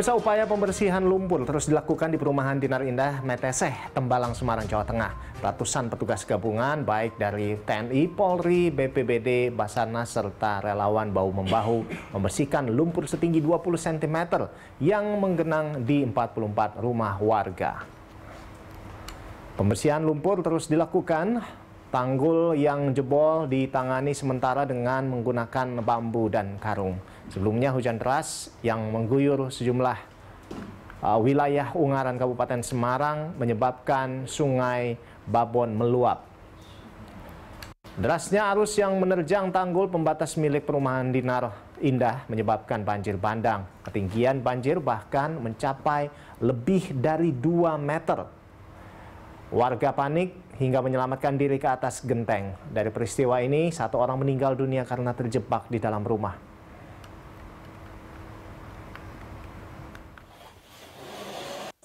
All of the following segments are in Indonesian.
Pemirsa upaya pembersihan lumpur terus dilakukan di perumahan Dinar Indah Meteseh, Tembalang, Semarang, Jawa Tengah. Ratusan petugas gabungan baik dari TNI, Polri, BPBD, Basarnas serta relawan bahu-membahu membersihkan lumpur setinggi 20 cm yang menggenang di 44 rumah warga. Pembersihan lumpur terus dilakukan Tanggul yang jebol ditangani sementara dengan menggunakan bambu dan karung. Sebelumnya hujan deras yang mengguyur sejumlah uh, wilayah Ungaran Kabupaten Semarang menyebabkan sungai Babon meluap. Derasnya arus yang menerjang tanggul pembatas milik perumahan Dinar Indah menyebabkan banjir bandang. Ketinggian banjir bahkan mencapai lebih dari 2 meter. Warga panik hingga menyelamatkan diri ke atas genteng. Dari peristiwa ini, satu orang meninggal dunia karena terjebak di dalam rumah.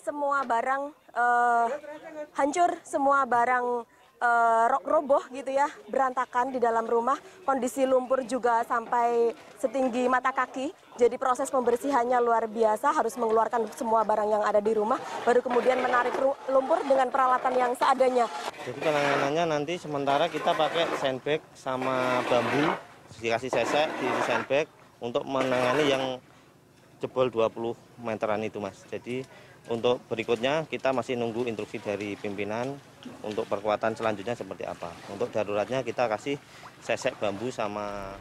Semua barang uh, hancur, semua barang uh, roboh gitu ya, berantakan di dalam rumah. Kondisi lumpur juga sampai setinggi mata kaki. Jadi proses pembersihannya luar biasa, harus mengeluarkan semua barang yang ada di rumah, baru kemudian menarik lumpur dengan peralatan yang seadanya. Jadi penanganannya nanti sementara kita pakai sandbag sama bambu, dikasih sesek di sandbag untuk menangani yang jebol 20 meteran itu mas. Jadi untuk berikutnya kita masih nunggu instruksi dari pimpinan untuk perkuatan selanjutnya seperti apa. Untuk daruratnya kita kasih sesek bambu sama